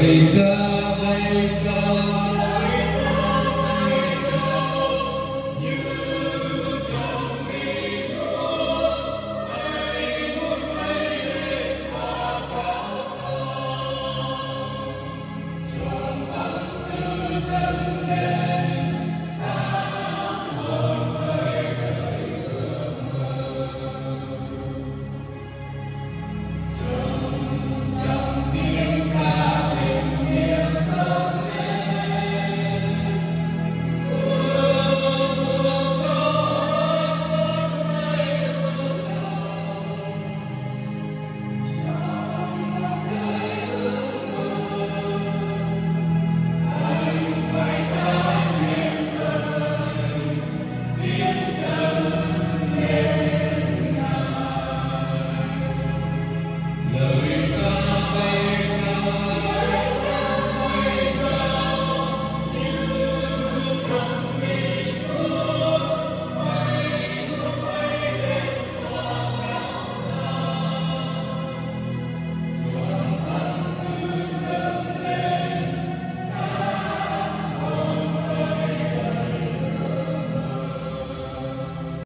Wake up, wake up.